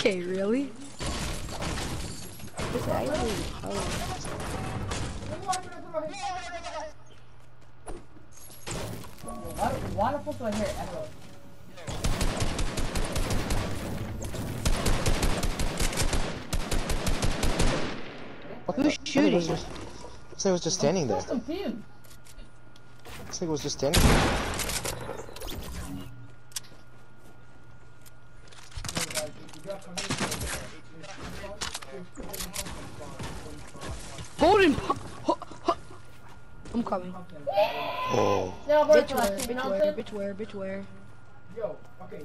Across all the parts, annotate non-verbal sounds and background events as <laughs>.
Okay, really? This actually. Why, why the fuck do I hear echo? Who's shooting? This was, this was just standing there. I'm so confused. This thing was just standing there. Golden pu- hu- hu- I'm coming. Oh. Now, bro, Bitch where, bitch know what I'm where, bitch where, bitch where. Yo, okay.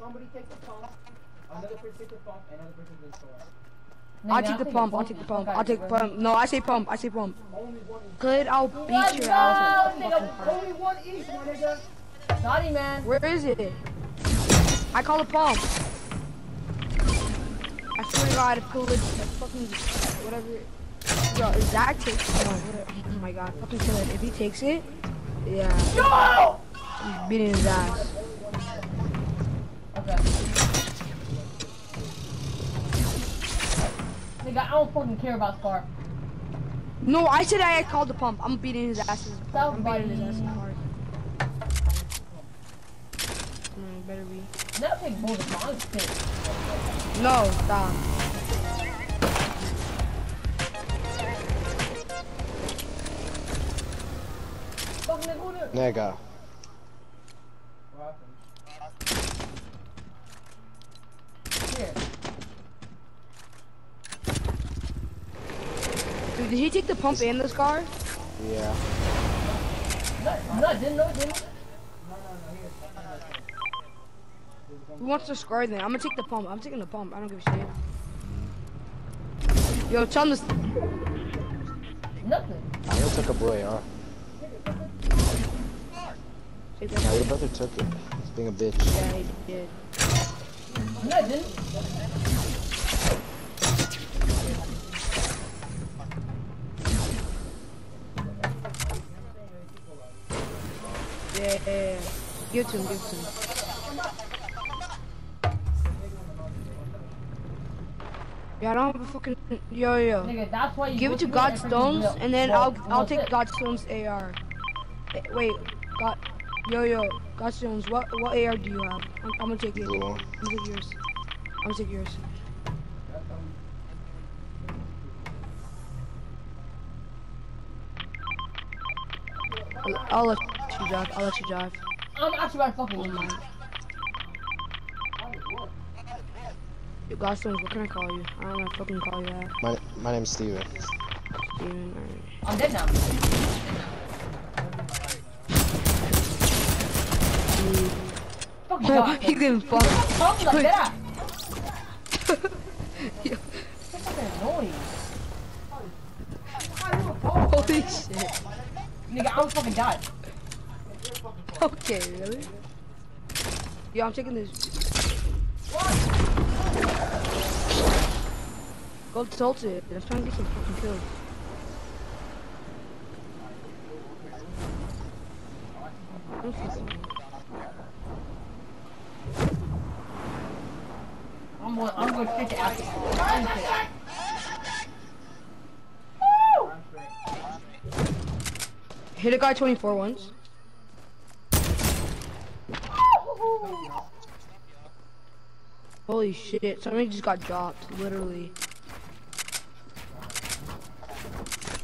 Somebody take the pump, another person take the pump, another person take the store. I'll Nigga, take the pump, I'll take the pump, I'll take the pump. No, I say pump, I say pump. Only one is Good, I'll beat go, your ass. with nigga. fucking car. only one each, my nigga. Sorry, man. Where is it? I call a pump. I swear to God, if Coolidge, like fucking, whatever. Yo, if Zach takes, oh, oh my God, fucking kill it. If he takes it, yeah, No! he's beating his ass. Okay. Nigga, I don't fucking care about Scar. No, I said I had called the pump. I'm beating his ass. I'm beating his ass hard. Mm, better be. Never take bullshit on. No, stop. Fuck nigga, who Nigga. What happened? Dude, did he take the pump and this car? Yeah. No, no, didn't know, didn't Who wants the scar then? I'm gonna take the pump. I'm taking the pump. I don't give a shit. Yo, tell him this. Nothing. I took a blue AR. Take No, that. your brother took it. He's being a bitch. Yeah, he did. No, I didn't. Yeah, yeah, yeah. Give it to him, give it to him. Yeah, I don't have a fucking. Yo, yo. Nigga, that's why you Give it to through and Godstones, and then I'll I'll take shit. Godstone's AR. Wait, God, yo, yo, Godstones. What what AR do you have? I'm, I'm gonna take it. Blue I'm gonna take yours. I'm gonna take yours. I'll, I'll let you drive. I'll let you drive. I'm actually about to fucking Don't leave. mind. Yo, Godstones, what can I call you? I don't know. Fucking call you that. My, my name's Steven. Steven. Alright. I'm dead now. Fucking Oh, God. he getting fucked. Talk like that. <laughs> Yo, That's fucking annoying. Holy shit. Nigga, I'm fucking died. Okay, really? Yo, I'm taking this. Go tilt it. I'm trying to get some fucking kills. I'm going, I'm going straight to acting. I'm shit. Hit a guy 24 once. Holy shit, somebody just got dropped, literally.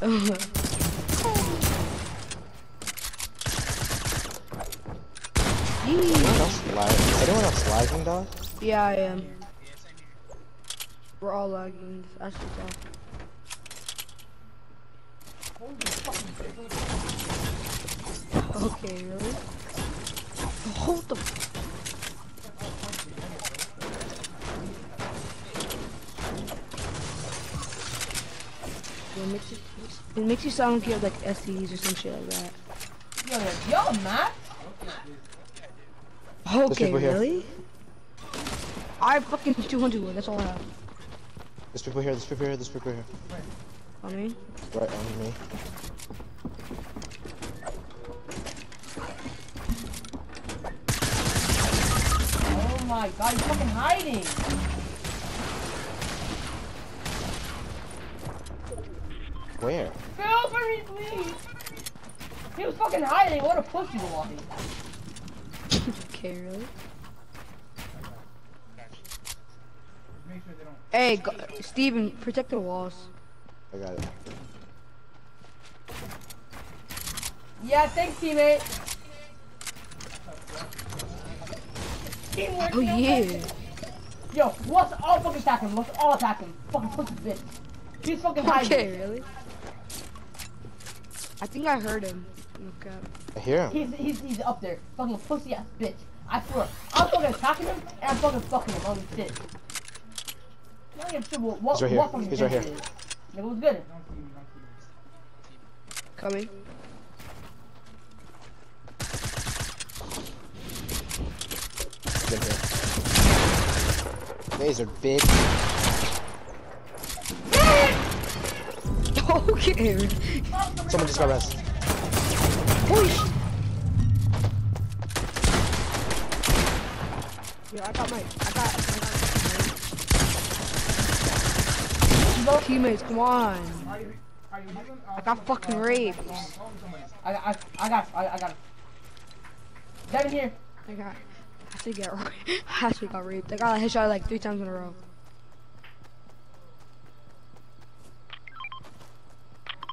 Anyone else lag? Is anyone else lagging, dog? yeah, I am. We're all lagging. That's the tough. Okay, really? Hold the. It makes you, it makes you sound like you have like STDs or some shit like that. Yo, yo, yo, Matt. Okay, really? I have fucking 200 wood, that's all I have. There's people here, there's people here, there's people here. On me. Right on me. Oh my my god, he's fucking hiding. Where? Phil, for me, please. He was fucking hiding. What a pussy walking. <laughs> Okay, really? Make sure they don't. Hey, go, Steven, protect the walls. I got it. Yeah, thanks, teammate. Teamwork. Oh yo, yeah. Yo, let's all fucking attack him. Let's all attack him. Fucking pussy bitch. He's fucking hiding. Okay, really? I think I heard him. Look up. I hear him. He's, he's, he's up there. Fucking pussy ass bitch. I swear. I'm fucking attacking him and I'm fucking fucking him on his shit. I don't give a shit what, what, He's right here. what fucking He's right here. it is. Nigga, what's good? Don't see me. Don't see me. Coming. He's in here. Laser, bitch. <laughs> Okay. Someone just got rest. Holy sh- Yo, I got my, I got, I got teammates. Come on. Are you? Are you leaving? I got fucking raped. call me somebody. I, I, I got, I, I got. Devin here. I got, I actually got, ra- <laughs> I actually got raped. I got a headshot like three times in a row.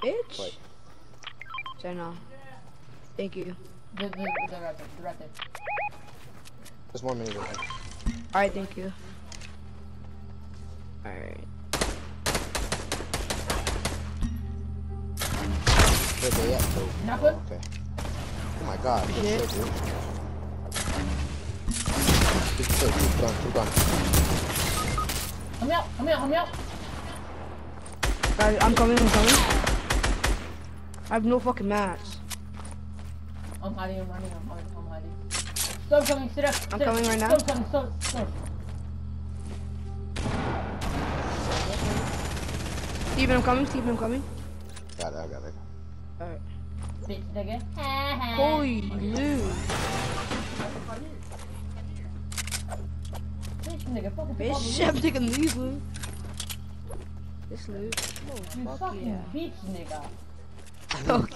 Bitch. Wait. Jenna. Thank you. They're, they're, they're right there. They're right there. There's more minis. Alright, thank you. Alright. Where they at, though? Not Oh, okay. Oh my god. Yeah. shit, dude. Keep, keep, keep going, keep going. Come out, come out, come out. Guys, I'm coming, I'm coming. I have no fucking mats. I'm hiding, I'm hiding, I'm hiding, I'm hiding. Stop coming, sit up. sit I'm up. coming right now. Stop coming, stop, stop. Steven, I'm coming, Steven, I'm coming. Got it, I got it. Alright. Bitch, nigga. Holy loot. Bitch, nigga, fucking Bitch, I'm taking these loot. This loot. You Oh, fuck fucking yeah. bitch, nigga.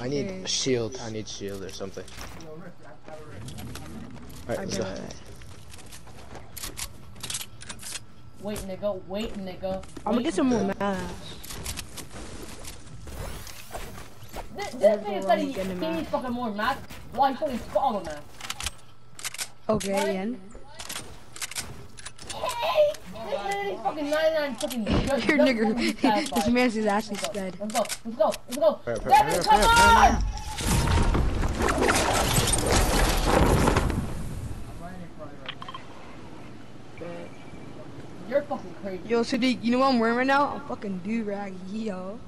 I need a shield. I need shield or something. Yo, Rick, I got a Rick. Alright, let's go. bet. Wait, nigga, wait, nigga. I'm gonna get some more nigga. mats. This, this Never nigga said he, with getting a he needs fucking more math. Why he fucking all the math? Okay, Ian. Hey! This nigga needs fucking 99 fucking <laughs> just, Your nigger, <laughs> this man's is actually Let's go, sped. let's go, let's go, let's go. Hurry up, hurry up, Devin, come hurry on! up. I'm running in front right now. You're fucking crazy. Yo, Sadiq, you know what I'm wearing right now? I'm fucking do-rag, yo.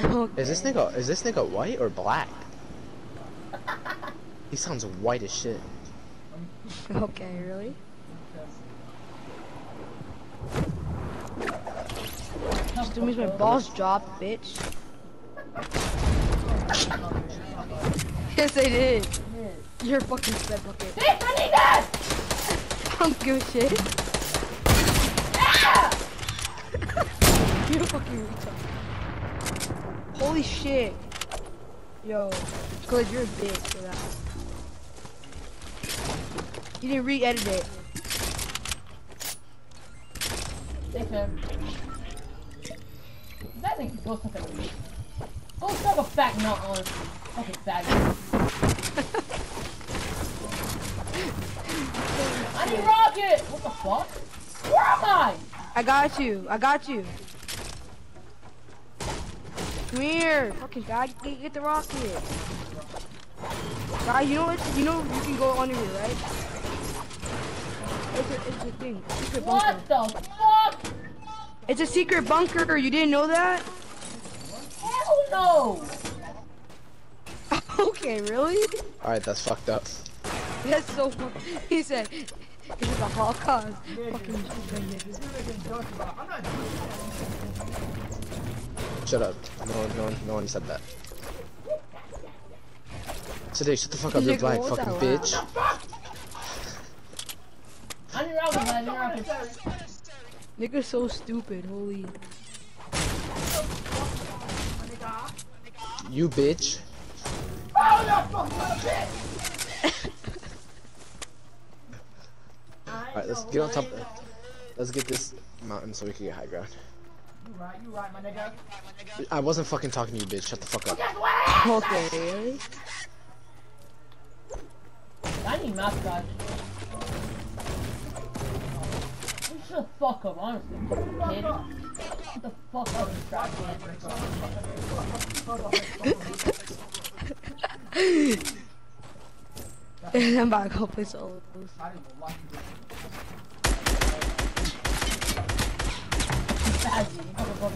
Okay. Is this nigga is this nigga white or black? he sounds white as shit. Okay, really? Just means my balls dropped, bitch. <laughs> yes, they did. You're a fucking sped bucket. Bitch, I need that! I don't give a shit. Ah! <laughs> You're a fucking retard. Holy shit. Yo, Glid, you're a bitch for that. You didn't re-edit it. That thing go suck a Go suck a fat nut, honestly. Fucking faggot. I need rocket! What the fuck? Where am I? I got you. I got you. Come here, fucking guy. Get, get the rocket. Guy, you know what? You know you can go under here, right? It's a, it's a thing. Secret bunker. What the fuck? It's a secret bunker. You didn't know that? Hell no! <laughs> okay, really? Alright, that's fucked up. That's so funny. He said, "This is a Holocaust." Fucking I'm not doing Shut up. No one no one no one said that. Today, shut the fuck up, you blind fucking bitch. Need rockets, man. I need rockets. Nigga's so stupid, holy. You bitch. <laughs> Alright, let's get on top. Let's get this mountain so we can get high ground. You right, you right, my nigga. I wasn't fucking talking to you, bitch. Shut the fuck up. Okay. I need mouse guys. Shut the fuck up, honestly. Kid. Shut the fuck up, you trap <laughs> kid. I'm about to go play solos. <laughs> Fazzy, Yo,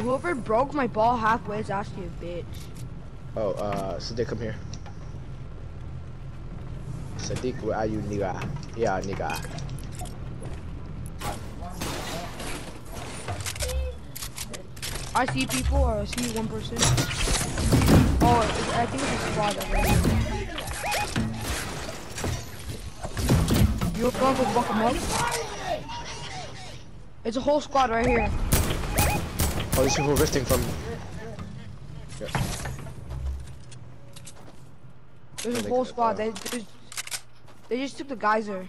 whoever broke my ball halfway is actually a bitch. Oh, uh, Sadiq, come here. Sadiq, where are you, nigga? Yeah, nigga. I see people, or I see one person. Oh, I think it's a squad there. You're going to fuck him up? It's a whole squad right here. Oh, these people rifting from. Yeah. There's a whole squad. They, they just took the geyser.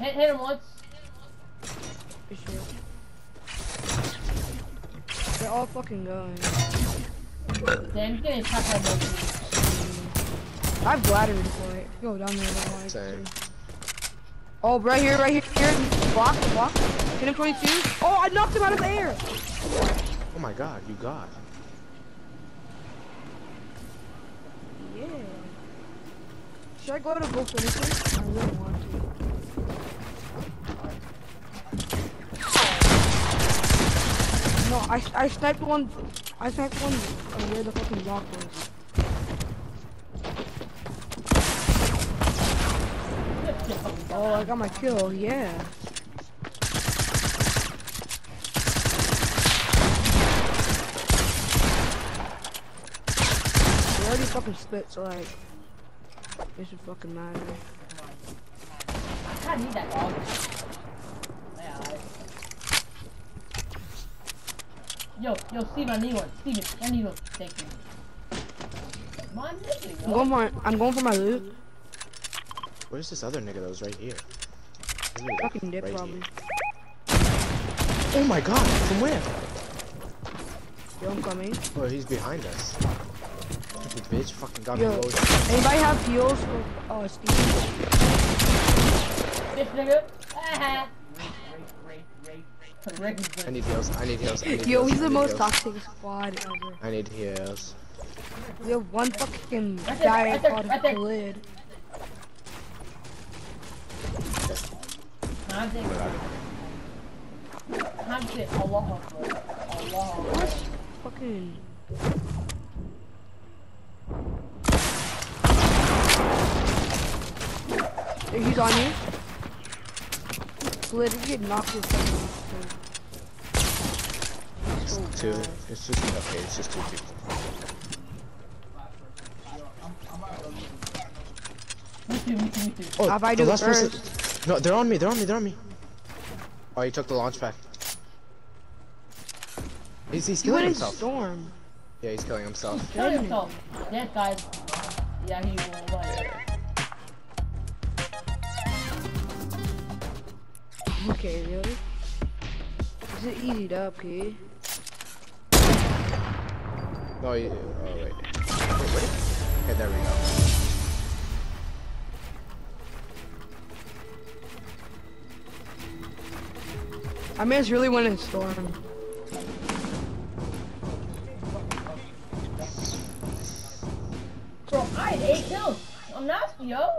Hit, hit him once. They're all fucking going. Damn, he's getting attacked by both I have bladder for it. Go down there. if Same. to. Oh, right here, right here, here. Block, block. Hit him 22. Oh, I knocked him out of the air. Oh my god, you god. Yeah. Should I go to go finish him? I really want to. No, I, I sniped one. I sniped one uh, where the fucking block was. Oh, I got my kill. Yeah. Already fucking split, so like, it should fucking matter. I kinda need that dog. Yeah, I... Yo, yo, Steve, I need one. Steven, I need one. Thank you. My nigga, I'm going for my. I'm going for my loot. Where's this other nigga that was right here? Isn't Fucking dip right probably. here? Oh my god, from where? Yo, I'm coming. Oh, he's behind us. Stupid bitch, fucking got Yo. me loaded. Anybody have heals for oh Steve? This nigga. Ah Rick I good. need heals, I need heals, I need Yo, heals, he's the most heals. toxic squad ever. I need heals. We have one fucking Right there, guy right there, called right there. Khalid. Time to, time to Allah Akbar. Allah Akbar. What? Fucking. He's on you. Khalid, you get knocked his fucking. So Two. bad. It's just okay. It's just two people. Me too, me too, me too. Oh, How if I the do last first? person. No, they're on me. They're on me. They're on me. Oh, he took the launch pad. He's he's You killing went in himself. storm. Yeah, he's killing himself. Kill yourself. Dead guys. Yeah, he will. Like, Okay, really? Is it easy to up, here? No, he, oh wait. Wait, wait. Okay, there we go. I mean, it's really went in storm. bro, I had eight kills. I'm nasty, yo.